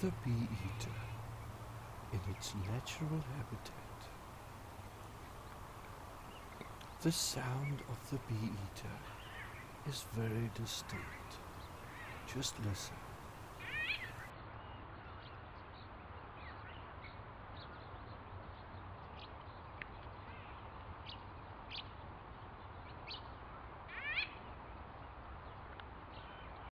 the bee eater in its natural habitat. The sound of the bee eater is very distinct. Just listen.